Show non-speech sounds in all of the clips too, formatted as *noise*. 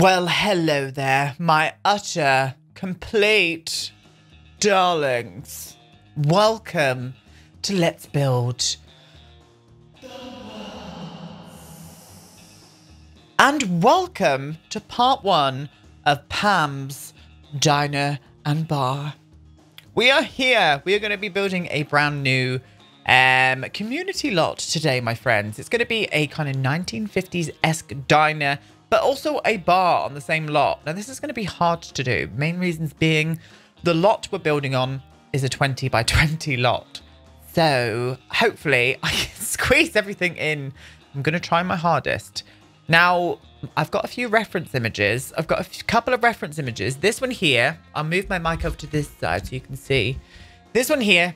Well, hello there, my utter, complete darlings. Welcome to Let's Build. And welcome to part one of Pam's Diner and Bar. We are here. We are going to be building a brand new um, community lot today, my friends. It's going to be a kind of 1950s-esque diner, but also a bar on the same lot. Now, this is going to be hard to do. Main reasons being the lot we're building on is a 20 by 20 lot. So hopefully *laughs* I can squeeze everything in. I'm going to try my hardest. Now, I've got a few reference images. I've got a couple of reference images. This one here, I'll move my mic over to this side so you can see. This one here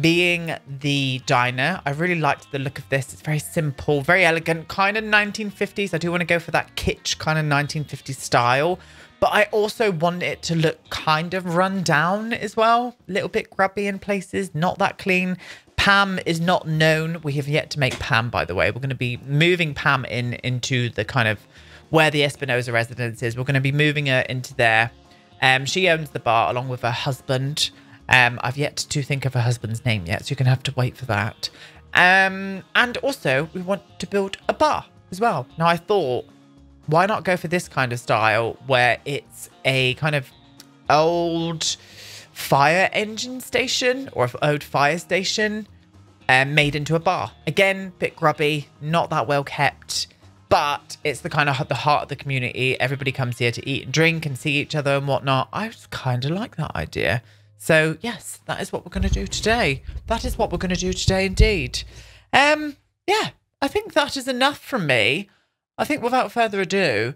being the diner. I really liked the look of this. It's very simple, very elegant, kind of 1950s. I do want to go for that kitsch kind of 1950s style. But I also want it to look kind of run down as well. A little bit grubby in places, not that clean. Pam is not known. We have yet to make Pam, by the way. We're going to be moving Pam in into the kind of where the Espinosa residence is. We're going to be moving her into there. Um, she owns the bar along with her husband. Um, I've yet to think of her husband's name yet, so you're going to have to wait for that. Um, and also, we want to build a bar as well. Now, I thought, why not go for this kind of style where it's a kind of old fire engine station or old fire station um, made into a bar. Again, bit grubby, not that well kept, but it's the kind of the heart of the community. Everybody comes here to eat and drink and see each other and whatnot. I kind of like that idea. So yes, that is what we're going to do today. That is what we're going to do today indeed. Um, yeah, I think that is enough from me. I think without further ado,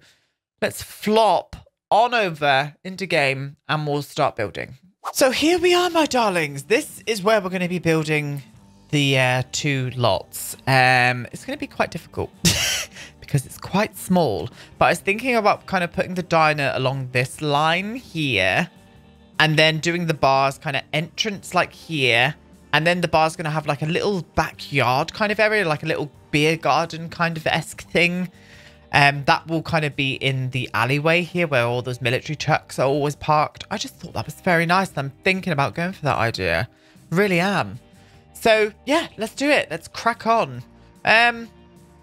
let's flop on over into game and we'll start building. So here we are, my darlings. This is where we're going to be building the uh, two lots. Um, it's going to be quite difficult *laughs* because it's quite small. But I was thinking about kind of putting the diner along this line here and then doing the bars kind of entrance like here. And then the bar's going to have like a little backyard kind of area, like a little beer garden kind of esque thing. Um, that will kind of be in the alleyway here where all those military trucks are always parked. I just thought that was very nice. I'm thinking about going for that idea. Really am. So yeah, let's do it. Let's crack on. Um,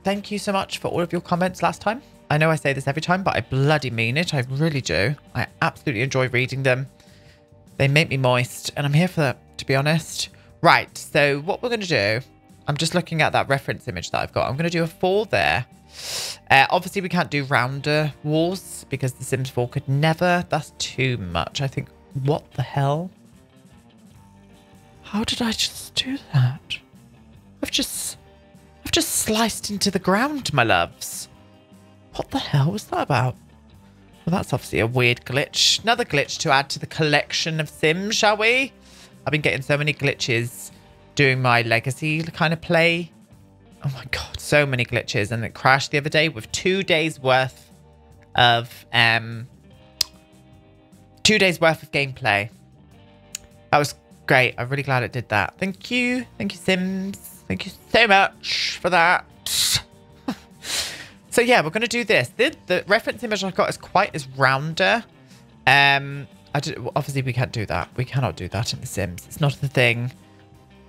thank you so much for all of your comments last time. I know I say this every time, but I bloody mean it. I really do. I absolutely enjoy reading them. They make me moist, and I'm here for that, to be honest. Right, so what we're going to do, I'm just looking at that reference image that I've got. I'm going to do a four there. Uh, obviously, we can't do rounder walls because The Sims 4 could never. That's too much. I think, what the hell? How did I just do that? I've just... I've just sliced into the ground, my loves. What the hell was that about? Well, that's obviously a weird glitch. Another glitch to add to the collection of Sims, shall we? I've been getting so many glitches doing my legacy kind of play. Oh my god, so many glitches. And it crashed the other day with two days worth of um two days worth of gameplay. That was great. I'm really glad it did that. Thank you. Thank you, Sims. Thank you so much for that. So yeah, we're going to do this. The, the reference image I've got is quite as rounder. Um, I do, obviously we can't do that. We cannot do that in The Sims. It's not the thing.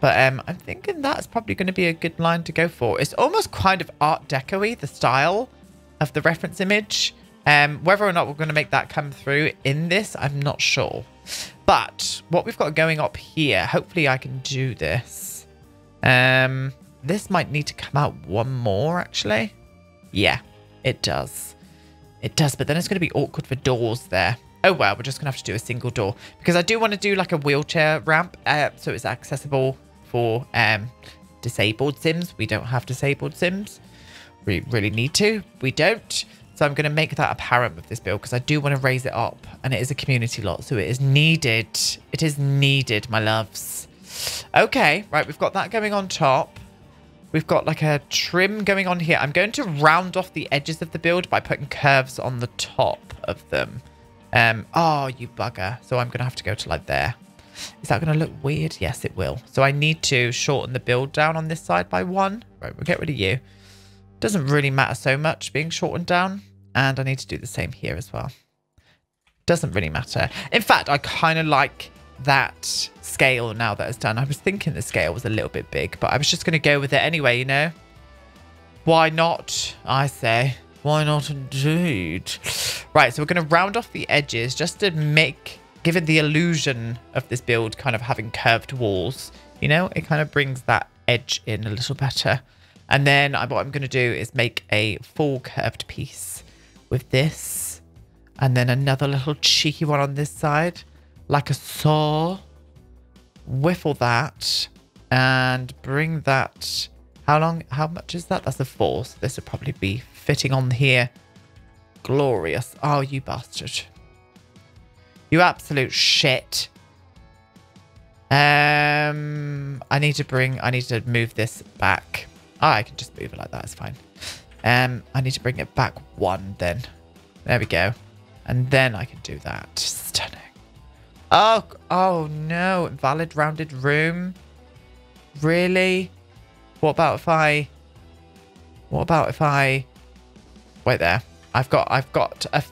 But um, I'm thinking that's probably going to be a good line to go for. It's almost kind of Art Deco-y, the style of the reference image. Um, whether or not we're going to make that come through in this, I'm not sure. But what we've got going up here, hopefully I can do this. Um, this might need to come out one more, actually. Yeah, it does. It does, but then it's going to be awkward for doors there. Oh, well, we're just going to have to do a single door. Because I do want to do like a wheelchair ramp uh, so it's accessible for um, disabled Sims. We don't have disabled Sims. We really need to. We don't. So I'm going to make that apparent with this build because I do want to raise it up. And it is a community lot, so it is needed. It is needed, my loves. Okay, right, we've got that going on top. We've got like a trim going on here. I'm going to round off the edges of the build by putting curves on the top of them. Um, oh, you bugger. So I'm going to have to go to like there. Is that going to look weird? Yes, it will. So I need to shorten the build down on this side by one. Right, we'll get rid of you. Doesn't really matter so much being shortened down. And I need to do the same here as well. Doesn't really matter. In fact, I kind of like that scale now that it's done. I was thinking the scale was a little bit big, but I was just going to go with it anyway, you know? Why not, I say. Why not indeed? Right, so we're going to round off the edges just to make, give it the illusion of this build kind of having curved walls. You know, it kind of brings that edge in a little better. And then what I'm going to do is make a full curved piece with this. And then another little cheeky one on this side, like a saw. Whiffle that and bring that. How long? How much is that? That's a four. So this would probably be fitting on here. Glorious. Oh, you bastard. You absolute shit. Um, I need to bring, I need to move this back. Oh, I can just move it like that. It's fine. Um, I need to bring it back one then. There we go. And then I can do that. Stunning. Oh, oh no. Invalid rounded room. Really? What about if I... What about if I... Wait there. I've got, I've got, a,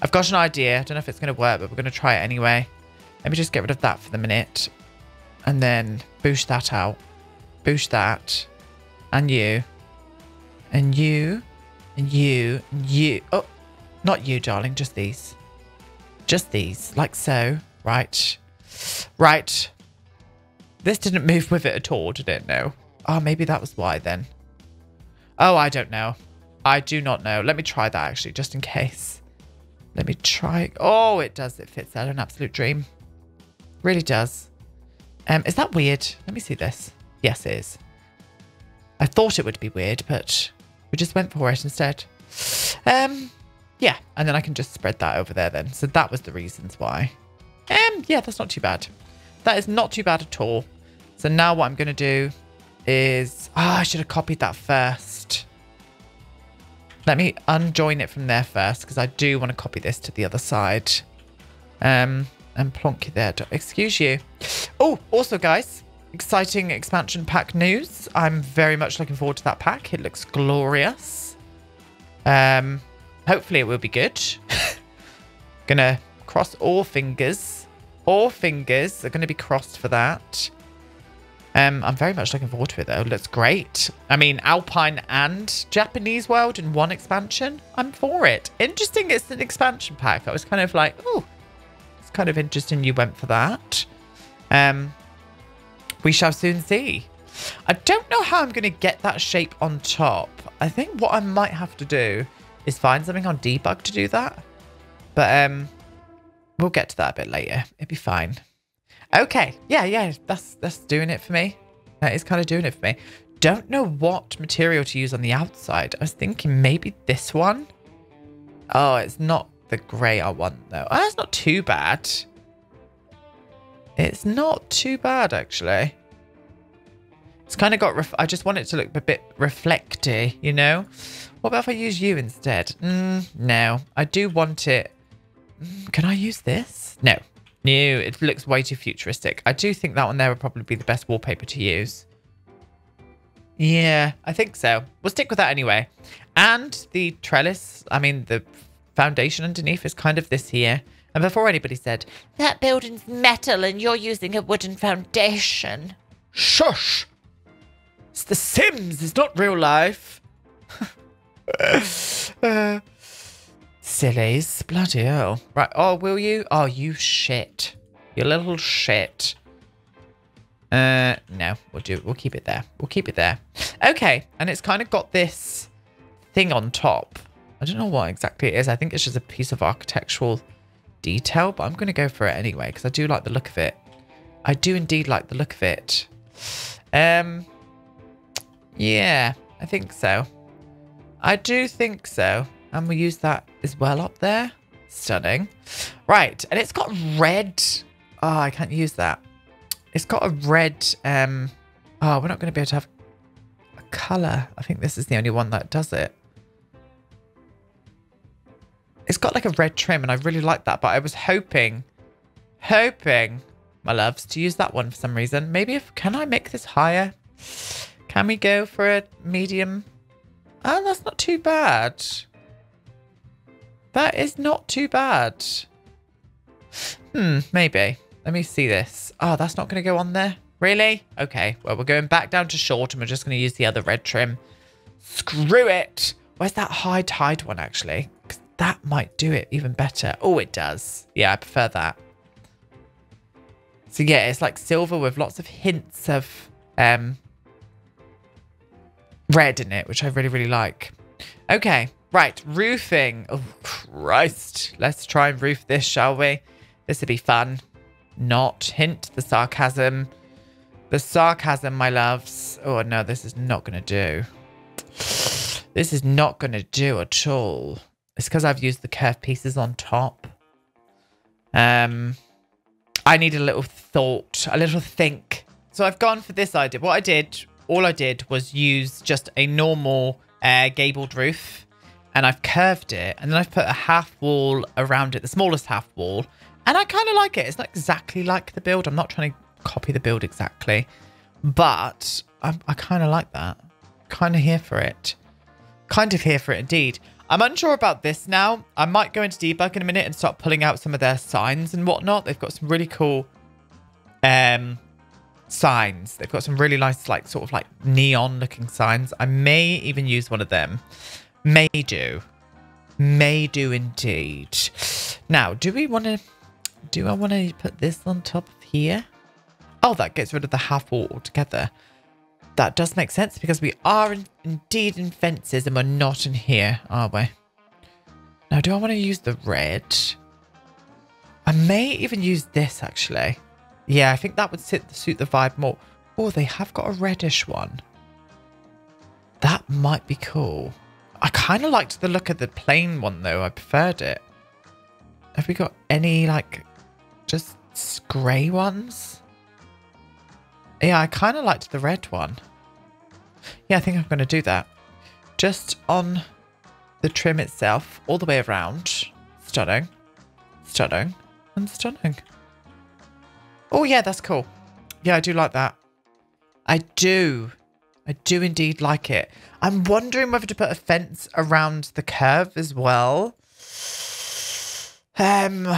I've got an idea. I don't know if it's going to work, but we're going to try it anyway. Let me just get rid of that for the minute. And then boost that out. Boost that. And you. And you. And you. And you. Oh, not you, darling. Just these. Just these. Like so. Right. Right. This didn't move with it at all, did it? No. Oh, maybe that was why then. Oh, I don't know. I do not know. Let me try that actually, just in case. Let me try. Oh, it does. It fits there. An absolute dream. Really does. Um, is that weird? Let me see this. Yes, it is. I thought it would be weird, but we just went for it instead. Um, yeah, and then I can just spread that over there then. So that was the reasons why. Um, yeah, that's not too bad. That is not too bad at all. So now what I'm going to do is... Oh, I should have copied that first. Let me unjoin it from there first because I do want to copy this to the other side. Um, and plonk it there. Excuse you. Oh, also, guys, exciting expansion pack news. I'm very much looking forward to that pack. It looks glorious. Um, hopefully it will be good. *laughs* Gonna cross all fingers. All fingers are going to be crossed for that. Um, I'm very much looking forward to it though. It looks great. I mean, Alpine and Japanese world in one expansion. I'm for it. Interesting. It's an expansion pack. I was kind of like, oh, it's kind of interesting you went for that. Um, we shall soon see. I don't know how I'm going to get that shape on top. I think what I might have to do is find something on debug to do that. But um, we'll get to that a bit later. It'd be fine. Okay. Yeah, yeah. That's that's doing it for me. That is kind of doing it for me. Don't know what material to use on the outside. I was thinking maybe this one. Oh, it's not the grey I want though. Oh, that's not too bad. It's not too bad actually. It's kind of got, I just want it to look a bit reflecty, you know? What about if I use you instead? Mm, no, I do want it. Can I use this? No, no, it looks way too futuristic. I do think that one there would probably be the best wallpaper to use. Yeah, I think so. We'll stick with that anyway. And the trellis, I mean, the foundation underneath is kind of this here. And before anybody said, that building's metal and you're using a wooden foundation. Shush! It's The Sims, it's not real life. *laughs* uh, Sillies. Bloody hell. Right. Oh, will you? Oh, you shit. You little shit. Uh, no. We'll do We'll keep it there. We'll keep it there. Okay. And it's kind of got this thing on top. I don't know what exactly it is. I think it's just a piece of architectural detail, but I'm going to go for it anyway because I do like the look of it. I do indeed like the look of it. Um, yeah, I think so. I do think so. And we use that as well up there. Stunning. Right. And it's got red. Oh, I can't use that. It's got a red. Um, oh, we're not going to be able to have a colour. I think this is the only one that does it. It's got like a red trim and I really like that. But I was hoping, hoping, my loves, to use that one for some reason. Maybe if, can I make this higher? Can we go for a medium? Oh, that's not too bad. That is not too bad. Hmm, maybe. Let me see this. Oh, that's not going to go on there. Really? Okay. Well, we're going back down to short and we're just going to use the other red trim. Screw it. Where's that high tide one, actually? Because that might do it even better. Oh, it does. Yeah, I prefer that. So, yeah, it's like silver with lots of hints of um, red in it, which I really, really like. Okay. Right. Roofing. Oh, Christ. Let's try and roof this, shall we? This would be fun. Not. Hint the sarcasm. The sarcasm, my loves. Oh, no, this is not going to do. This is not going to do at all. It's because I've used the curved pieces on top. Um, I need a little thought, a little think. So I've gone for this idea. What I did, all I did was use just a normal uh, gabled roof and I've curved it and then I've put a half wall around it, the smallest half wall. And I kind of like it. It's not exactly like the build. I'm not trying to copy the build exactly, but I'm, I kind of like that. Kind of here for it. Kind of here for it indeed. I'm unsure about this now. I might go into debug in a minute and start pulling out some of their signs and whatnot. They've got some really cool um, signs. They've got some really nice, like, sort of like neon looking signs. I may even use one of them. May do. May do indeed. Now, do we want to... Do I want to put this on top of here? Oh, that gets rid of the half wall altogether. That does make sense because we are in, indeed in fences and we're not in here, are we? Now, do I want to use the red? I may even use this, actually. Yeah, I think that would sit, suit the vibe more. Oh, they have got a reddish one. That might be cool. I kind of liked the look of the plain one, though. I preferred it. Have we got any, like, just grey ones? Yeah, I kind of liked the red one. Yeah, I think I'm going to do that. Just on the trim itself, all the way around. Stunning. Stunning. And stunning. Oh, yeah, that's cool. Yeah, I do like that. I do. I do indeed like it. I'm wondering whether to put a fence around the curve as well. Um,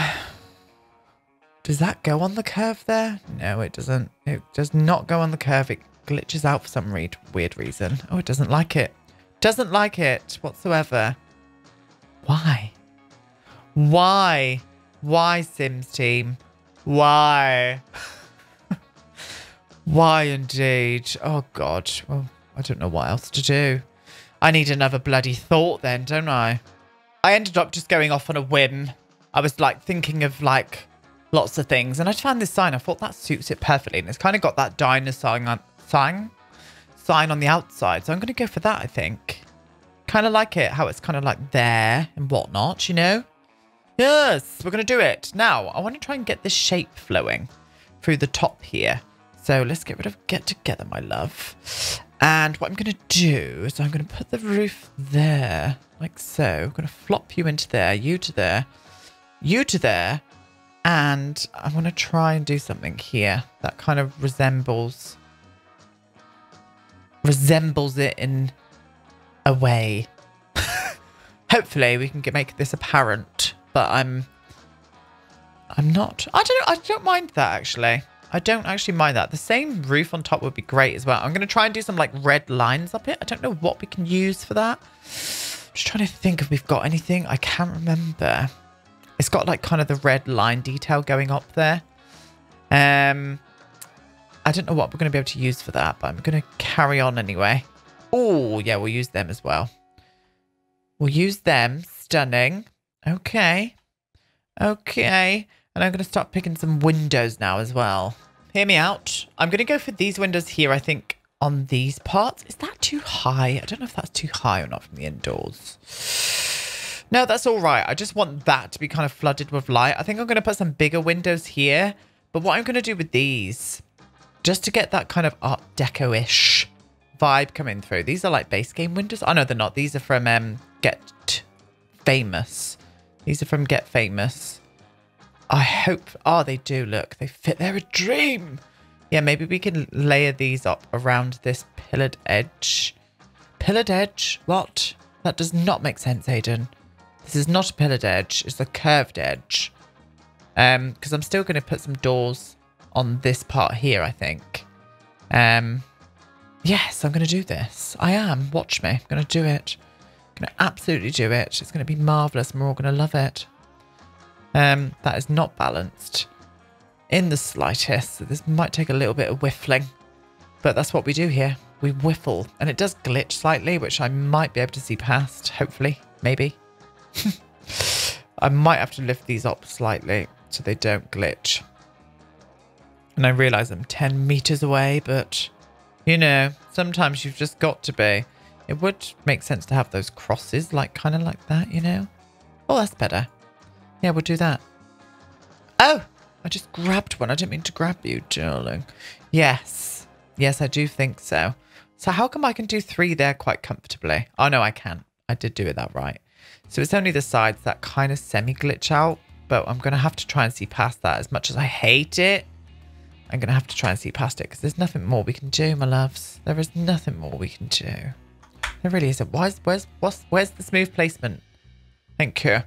does that go on the curve there? No, it doesn't. It does not go on the curve. It glitches out for some weird, weird reason. Oh, it doesn't like it. Doesn't like it whatsoever. Why? Why? Why, Sims team? Why? *laughs* Why indeed? Oh, God. Well, I don't know what else to do. I need another bloody thought then, don't I? I ended up just going off on a whim. I was like thinking of like lots of things. And I found this sign. I thought that suits it perfectly. And it's kind of got that sign sign, sign on the outside. So I'm going to go for that, I think. Kind of like it, how it's kind of like there and whatnot, you know? Yes, we're going to do it. Now, I want to try and get this shape flowing through the top here. So let's get rid of get together, my love. And what I'm going to do is I'm going to put the roof there, like so. I'm going to flop you into there, you to there, you to there, and I want to try and do something here that kind of resembles resembles it in a way. *laughs* Hopefully we can get, make this apparent, but I'm I'm not. I don't I don't mind that actually. I don't actually mind that. The same roof on top would be great as well. I'm going to try and do some like red lines up it. I don't know what we can use for that. I'm Just trying to think if we've got anything. I can't remember. It's got like kind of the red line detail going up there. Um, I don't know what we're going to be able to use for that, but I'm going to carry on anyway. Oh, yeah, we'll use them as well. We'll use them. Stunning. Okay. Okay. And I'm going to start picking some windows now as well. Hear me out. I'm going to go for these windows here, I think, on these parts. Is that too high? I don't know if that's too high or not from the indoors. No, that's all right. I just want that to be kind of flooded with light. I think I'm going to put some bigger windows here. But what I'm going to do with these, just to get that kind of Art Deco-ish vibe coming through. These are like base game windows. Oh, no, they're not. These are from um, Get Famous. These are from Get Famous. I hope... Oh, they do. Look, they fit. They're a dream. Yeah, maybe we can layer these up around this pillared edge. Pillared edge? What? That does not make sense, Aiden. This is not a pillared edge. It's a curved edge. Um, because I'm still going to put some doors on this part here, I think. Um, yes, I'm going to do this. I am. Watch me. I'm going to do it. I'm going to absolutely do it. It's going to be marvellous and we're all going to love it. Um, that is not balanced in the slightest. So this might take a little bit of whiffling, but that's what we do here. We whiffle and it does glitch slightly, which I might be able to see past, hopefully, maybe. *laughs* I might have to lift these up slightly so they don't glitch. And I realise I'm 10 metres away, but, you know, sometimes you've just got to be. It would make sense to have those crosses, like, kind of like that, you know? Oh, that's better. Yeah, we'll do that. Oh, I just grabbed one. I didn't mean to grab you, darling. Yes. Yes, I do think so. So how come I can do three there quite comfortably? Oh, no, I can't. I did do it that right. So it's only the sides that kind of semi-glitch out, but I'm going to have to try and see past that. As much as I hate it, I'm going to have to try and see past it because there's nothing more we can do, my loves. There is nothing more we can do. There really isn't. Where's, where's, what's, where's the smooth placement? Thank you.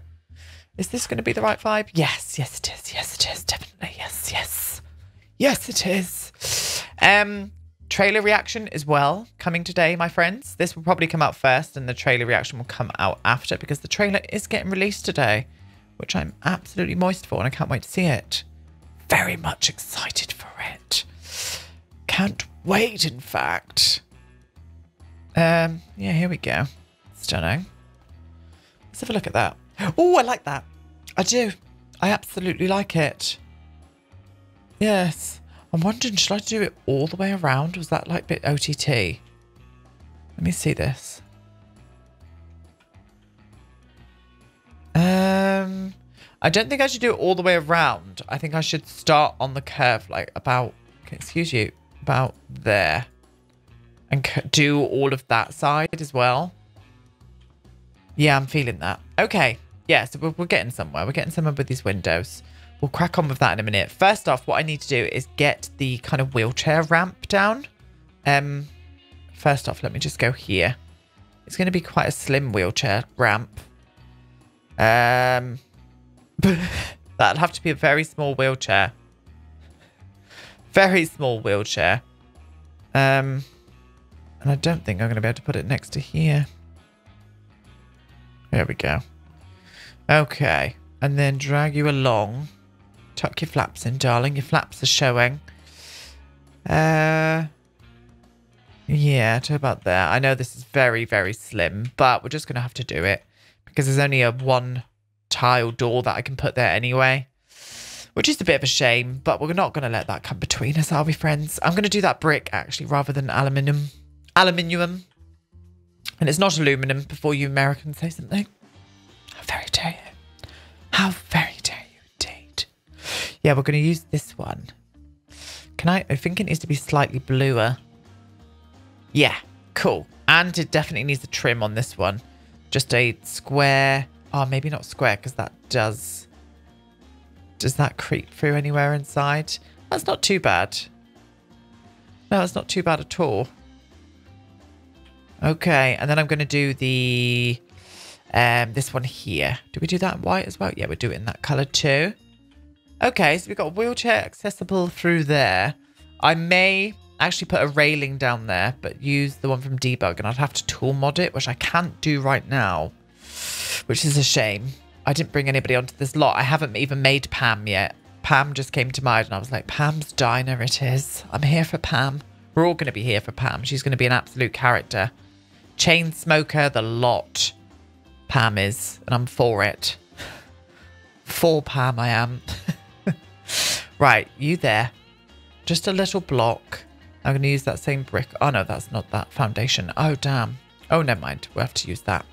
Is this going to be the right vibe? Yes, yes it is. Yes it is. Definitely. Yes, yes. Yes it is. Um, trailer reaction as well coming today, my friends. This will probably come out first and the trailer reaction will come out after because the trailer is getting released today, which I'm absolutely moist for and I can't wait to see it. Very much excited for it. Can't wait, in fact. Um, yeah, here we go. Stunning. Let's have a look at that. *laughs* Oh, I like that. I do. I absolutely like it. Yes. I'm wondering, should I do it all the way around? Was that like bit OTT? Let me see this. Um, I don't think I should do it all the way around. I think I should start on the curve, like about, excuse you, about there. And do all of that side as well. Yeah, I'm feeling that. Okay. Yeah, so we're, we're getting somewhere. We're getting somewhere with these windows. We'll crack on with that in a minute. First off, what I need to do is get the kind of wheelchair ramp down. Um, First off, let me just go here. It's going to be quite a slim wheelchair ramp. Um, *laughs* that'll have to be a very small wheelchair. Very small wheelchair. Um, and I don't think I'm going to be able to put it next to here. There we go. Okay. And then drag you along. Tuck your flaps in, darling. Your flaps are showing. Uh, yeah, to about there. I know this is very, very slim, but we're just going to have to do it because there's only a one tile door that I can put there anyway, which is a bit of a shame, but we're not going to let that come between us, are we, friends? I'm going to do that brick, actually, rather than aluminium. Aluminium. And it's not aluminum before you Americans say something. Very dare you. How very dare you indeed. Yeah, we're going to use this one. Can I? I think it needs to be slightly bluer. Yeah, cool. And it definitely needs a trim on this one. Just a square. Oh, maybe not square because that does... Does that creep through anywhere inside? That's not too bad. No, it's not too bad at all. Okay, and then I'm going to do the... Um, this one here. Do we do that in white as well? Yeah, we do it in that colour too. Okay, so we've got wheelchair accessible through there. I may actually put a railing down there, but use the one from Debug, and I'd have to tool mod it, which I can't do right now, which is a shame. I didn't bring anybody onto this lot. I haven't even made Pam yet. Pam just came to mind, and I was like, Pam's diner it is. I'm here for Pam. We're all going to be here for Pam. She's going to be an absolute character. Chain smoker, the lot. Pam is, and I'm for it. For Pam, I am. *laughs* right, you there. Just a little block. I'm going to use that same brick. Oh, no, that's not that foundation. Oh, damn. Oh, never mind. We'll have to use that.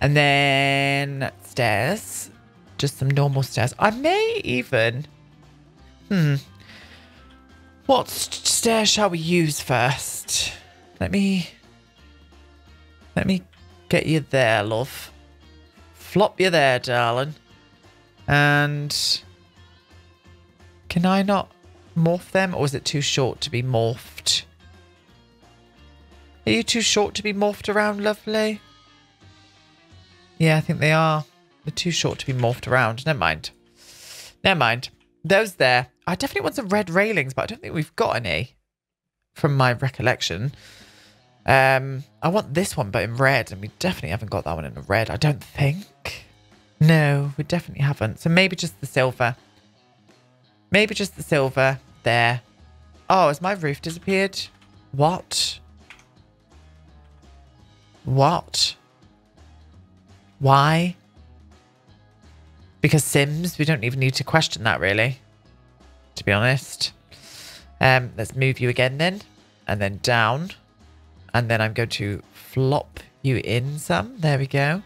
And then stairs. Just some normal stairs. I may even... Hmm. What stair shall we use first? Let me... Let me get you there, love. Flop you there, darling. And... Can I not morph them? Or is it too short to be morphed? Are you too short to be morphed around, lovely? Yeah, I think they are. They're too short to be morphed around. Never mind. Never mind. Those there. I definitely want some red railings, but I don't think we've got any from my recollection. Um, I want this one, but in red, and we definitely haven't got that one in red. I don't think. No, we definitely haven't. So maybe just the silver. Maybe just the silver there. Oh, has my roof disappeared? What? What? Why? Because Sims, we don't even need to question that really, to be honest. Um, let's move you again then, and then down. And then I'm going to flop you in some. There we go.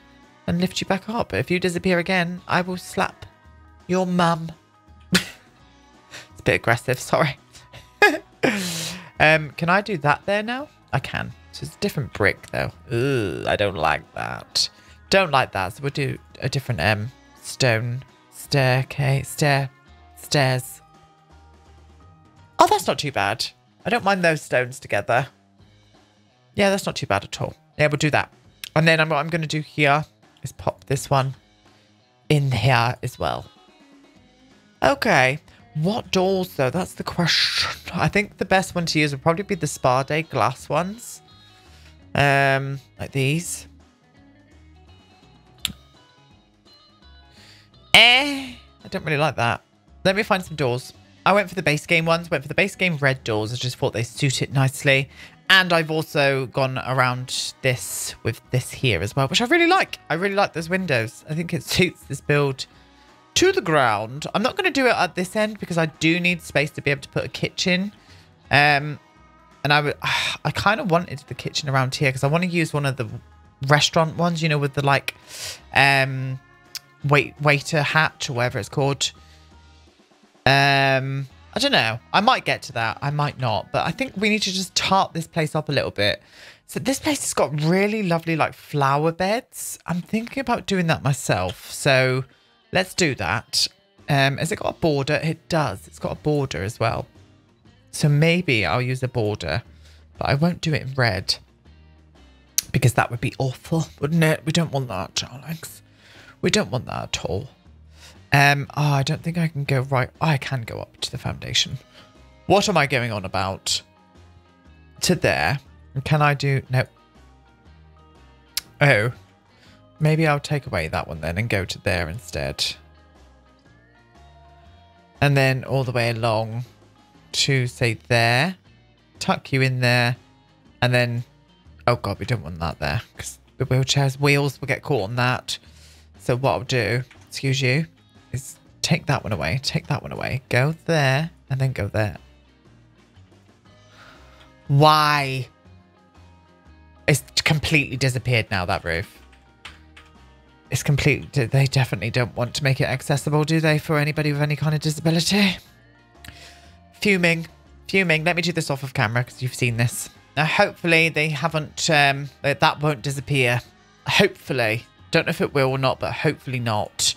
And lift you back up. If you disappear again, I will slap your mum. *laughs* it's a bit aggressive, sorry. *laughs* um, can I do that there now? I can. So it's a different brick though. Ugh, I don't like that. Don't like that. So we'll do a different um stone staircase stair stairs. Oh, that's not too bad. I don't mind those stones together. Yeah, that's not too bad at all. Yeah, we'll do that. And then what I'm going to do here is pop this one in here as well. Okay. What doors, though? That's the question. *laughs* I think the best one to use would probably be the Spa Day glass ones. Um, like these. Eh, I don't really like that. Let me find some doors. I went for the base game ones, went for the base game red doors. I just thought they suit it nicely. And I've also gone around this with this here as well, which I really like. I really like those windows. I think it suits this build to the ground. I'm not going to do it at this end because I do need space to be able to put a kitchen. Um, and I would, *sighs* I kind of wanted the kitchen around here because I want to use one of the restaurant ones, you know, with the like, um, wait, waiter hatch or whatever it's called. Um, I don't know. I might get to that. I might not. But I think we need to just tart this place up a little bit. So this place has got really lovely like flower beds. I'm thinking about doing that myself. So let's do that. Um, has it got a border? It does. It's got a border as well. So maybe I'll use a border. But I won't do it in red. Because that would be awful, wouldn't it? We don't want that, darlings. We don't want that at all. Um, oh, I don't think I can go right. I can go up to the foundation. What am I going on about? To there. Can I do... No. Oh. Maybe I'll take away that one then and go to there instead. And then all the way along to, say, there. Tuck you in there. And then... Oh, God, we don't want that there. Because the wheelchair's wheels will get caught on that. So what I'll do... Excuse you is take that one away, take that one away, go there, and then go there. Why? It's completely disappeared now, that roof. It's completely... They definitely don't want to make it accessible, do they, for anybody with any kind of disability? Fuming. Fuming. Let me do this off of camera, because you've seen this. Now, hopefully they haven't... Um, that won't disappear. Hopefully. Don't know if it will or not, but hopefully not.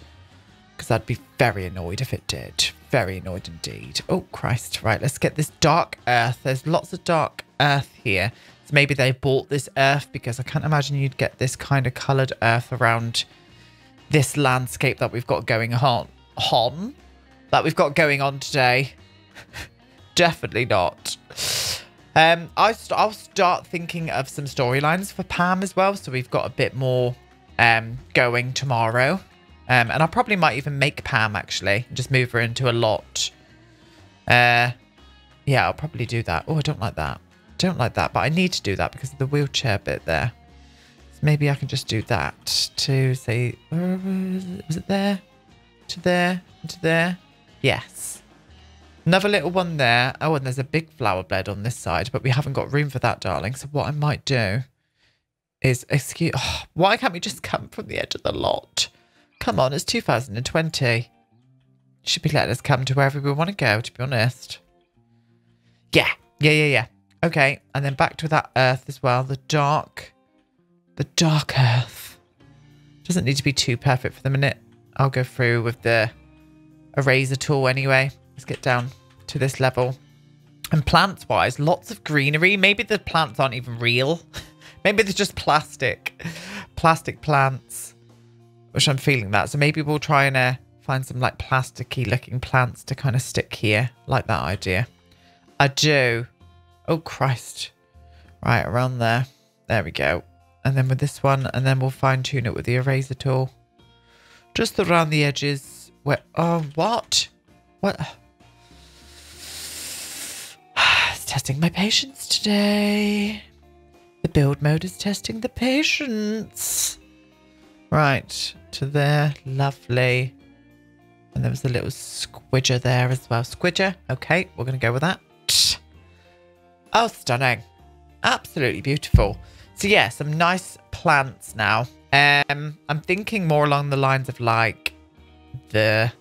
Because I'd be very annoyed if it did. Very annoyed indeed. Oh, Christ. Right, let's get this dark earth. There's lots of dark earth here. So maybe they bought this earth because I can't imagine you'd get this kind of coloured earth around this landscape that we've got going on. on that we've got going on today. *laughs* Definitely not. Um, I st I'll start thinking of some storylines for Pam as well. So we've got a bit more um, going tomorrow. Um, and I probably might even make Pam, actually. Just move her into a lot. Uh, yeah, I'll probably do that. Oh, I don't like that. Don't like that, but I need to do that because of the wheelchair bit there. So maybe I can just do that to say, was it there? To there? To there? Yes. Another little one there. Oh, and there's a big flower bed on this side, but we haven't got room for that, darling. So what I might do is, excuse, oh, *sighs* why can't we just come from the edge of the lot? Come on, it's 2020. Should be letting us come to wherever we want to go, to be honest. Yeah, yeah, yeah, yeah. Okay, and then back to that earth as well. The dark, the dark earth. Doesn't need to be too perfect for the minute. I'll go through with the eraser tool anyway. Let's get down to this level. And plants-wise, lots of greenery. Maybe the plants aren't even real. *laughs* Maybe they're just plastic. Plastic plants which I'm feeling that. So maybe we'll try and uh, find some like plasticky looking plants to kind of stick here. Like that idea. I do. Oh, Christ. Right, around there. There we go. And then with this one, and then we'll fine tune it with the eraser tool. Just around the edges. Where, oh, what? What? *sighs* it's testing my patience today. The build mode is testing the patience. Right, to there. Lovely. And there was a little squidger there as well. Squidger. Okay, we're going to go with that. Oh, stunning. Absolutely beautiful. So yeah, some nice plants now. Um, I'm thinking more along the lines of like the,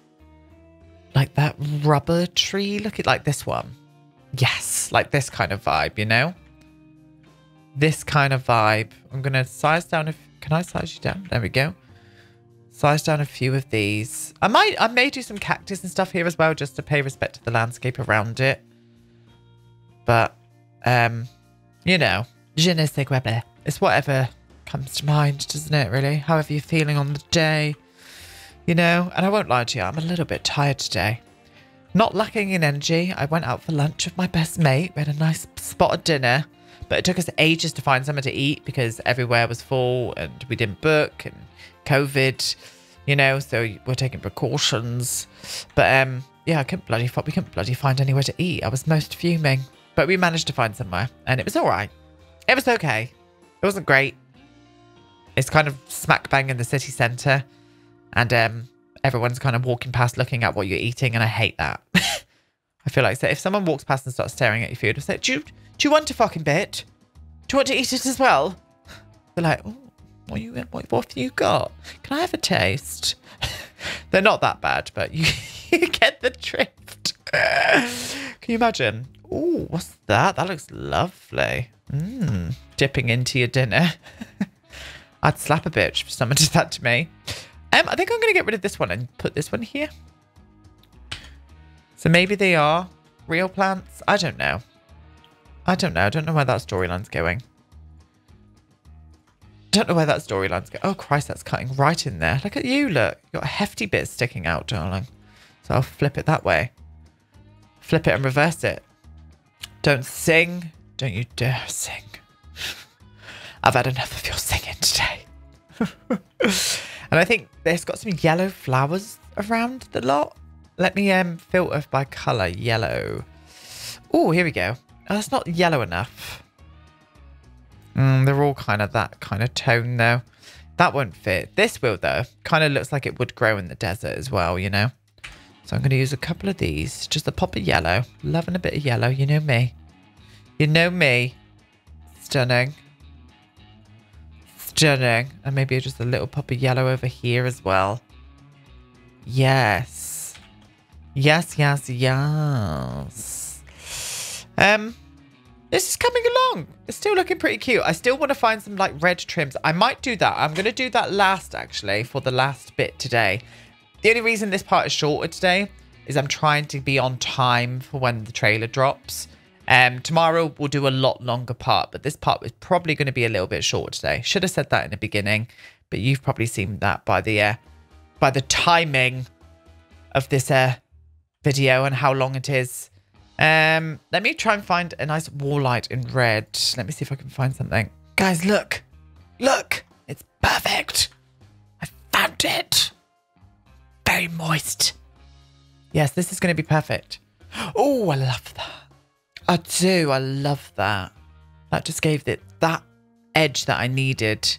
like that rubber tree. Look at like this one. Yes, like this kind of vibe, you know? This kind of vibe. I'm going to size down. If, can I size you down? There we go. Size down a few of these. I might, I may do some cactus and stuff here as well, just to pay respect to the landscape around it. But, um, you know, je ne sais quoi It's whatever comes to mind, doesn't it, really? However you're feeling on the day, you know? And I won't lie to you, I'm a little bit tired today. Not lacking in energy, I went out for lunch with my best mate. We had a nice spot of dinner, but it took us ages to find somewhere to eat because everywhere was full and we didn't book and COVID, you know, so we're taking precautions. But um, yeah, I couldn't bloody we couldn't bloody find anywhere to eat. I was most fuming, but we managed to find somewhere, and it was all right. It was okay. It wasn't great. It's kind of smack bang in the city centre, and um, everyone's kind of walking past, looking at what you're eating, and I hate that. *laughs* I feel like so if someone walks past and starts staring at your food, I say, "Do you, do you want a fucking bit? Do you want to eat it as well?" They're like, "Oh, what you what, what have you got? Can I have a taste? *laughs* They're not that bad, but you, *laughs* you get the drift. *laughs* Can you imagine? Oh, what's that? That looks lovely. Mmm, dipping into your dinner. I'd slap a bitch if someone did that to me. Um, I think I'm going to get rid of this one and put this one here. So maybe they are real plants. I don't know. I don't know. I don't know where that storyline's going don't know where that storyline's going. Oh, Christ, that's cutting right in there. Look at you, look. You've got a hefty bit sticking out, darling. So I'll flip it that way. Flip it and reverse it. Don't sing. Don't you dare sing. I've had enough of your singing today. *laughs* and I think there's got some yellow flowers around the lot. Let me um filter by colour. Yellow. Oh, here we go. Oh, that's not yellow enough. Mm, they're all kind of that kind of tone though. That won't fit. This will though. Kind of looks like it would grow in the desert as well, you know. So I'm going to use a couple of these. Just a pop of yellow. Loving a bit of yellow. You know me. You know me. Stunning. Stunning. And maybe just a little pop of yellow over here as well. Yes. Yes, yes, yes. Um, this is coming along. It's still looking pretty cute. I still want to find some like red trims. I might do that. I'm going to do that last actually for the last bit today. The only reason this part is shorter today is I'm trying to be on time for when the trailer drops. Um, tomorrow we'll do a lot longer part, but this part is probably going to be a little bit short today. Should have said that in the beginning, but you've probably seen that by the uh, by the timing of this uh, video and how long it is. Um, let me try and find a nice wall light in red. Let me see if I can find something. Guys, look. Look. It's perfect. I found it. Very moist. Yes, this is going to be perfect. Oh, I love that. I do. I love that. That just gave it that edge that I needed.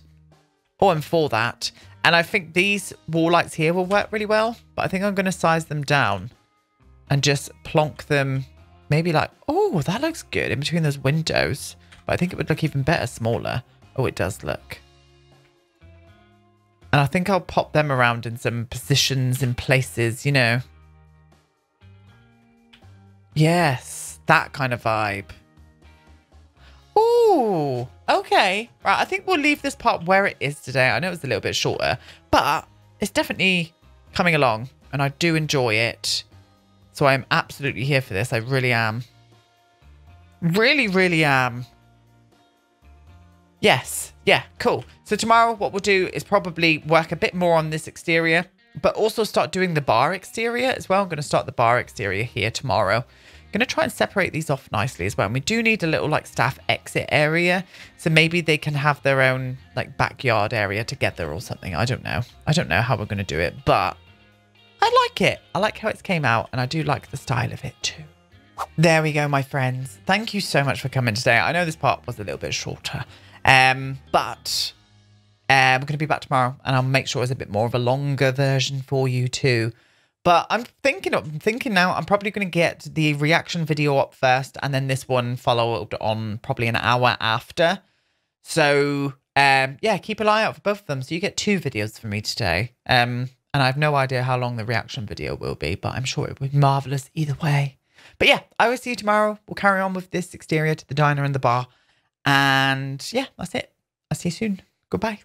Oh, and for that. And I think these wall lights here will work really well. But I think I'm going to size them down and just plonk them maybe like, oh, that looks good in between those windows. But I think it would look even better smaller. Oh, it does look. And I think I'll pop them around in some positions and places, you know. Yes, that kind of vibe. Oh, okay. Right, I think we'll leave this part where it is today. I know it's a little bit shorter, but it's definitely coming along and I do enjoy it. So I'm absolutely here for this. I really am. Really, really am. Yes. Yeah, cool. So tomorrow what we'll do is probably work a bit more on this exterior, but also start doing the bar exterior as well. I'm going to start the bar exterior here tomorrow. I'm going to try and separate these off nicely as well. And we do need a little like staff exit area. So maybe they can have their own like backyard area together or something. I don't know. I don't know how we're going to do it, but I like it. I like how it came out and I do like the style of it too. There we go, my friends. Thank you so much for coming today. I know this part was a little bit shorter, um, but uh, we're going to be back tomorrow and I'll make sure it's a bit more of a longer version for you too. But I'm thinking, I'm thinking now, I'm probably going to get the reaction video up first and then this one followed on probably an hour after. So, um, yeah, keep an eye out for both of them. So you get two videos from me today. Um, and I have no idea how long the reaction video will be, but I'm sure it will be marvelous either way. But yeah, I will see you tomorrow. We'll carry on with this exterior to the diner and the bar. And yeah, that's it. I'll see you soon. Goodbye.